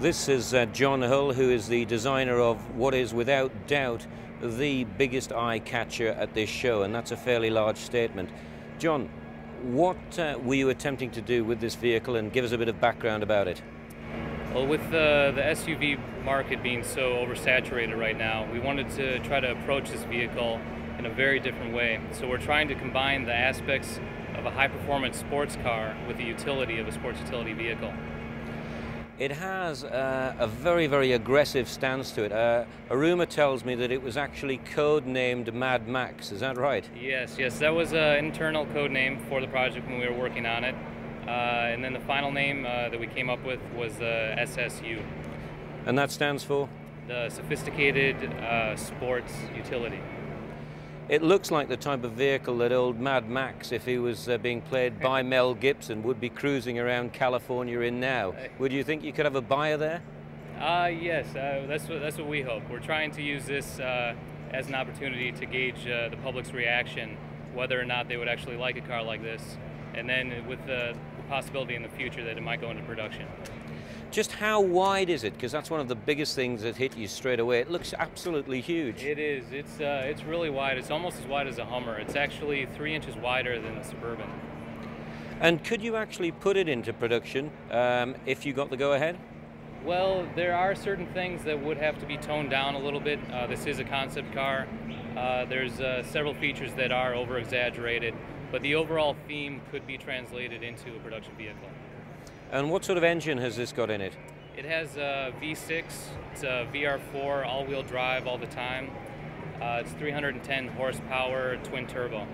This is uh, John Hull, who is the designer of what is without doubt the biggest eye catcher at this show, and that's a fairly large statement. John, what uh, were you attempting to do with this vehicle, and give us a bit of background about it? Well, with the, the SUV market being so oversaturated right now, we wanted to try to approach this vehicle in a very different way. So we're trying to combine the aspects of a high performance sports car with the utility of a sports utility vehicle. It has uh, a very, very aggressive stance to it. Uh, a rumor tells me that it was actually code named Mad Max. Is that right? Yes, yes. That was an internal code name for the project when we were working on it. Uh, and then the final name uh, that we came up with was uh, SSU. And that stands for? The Sophisticated uh, Sports Utility. It looks like the type of vehicle that old Mad Max, if he was uh, being played by Mel Gibson, would be cruising around California in now. Would you think you could have a buyer there? Uh, yes, uh, that's, what, that's what we hope. We're trying to use this uh, as an opportunity to gauge uh, the public's reaction, whether or not they would actually like a car like this, and then with the possibility in the future that it might go into production. Just how wide is it? Because that's one of the biggest things that hit you straight away. It looks absolutely huge. It is. It's uh, it's really wide. It's almost as wide as a Hummer. It's actually three inches wider than the Suburban. And could you actually put it into production um, if you got the go-ahead? Well, there are certain things that would have to be toned down a little bit. Uh, this is a concept car. Uh, there's uh, several features that are over-exaggerated, but the overall theme could be translated into a production vehicle. And what sort of engine has this got in it? It has a V6, it's a VR4, all-wheel drive all the time. Uh, it's 310 horsepower, twin turbo.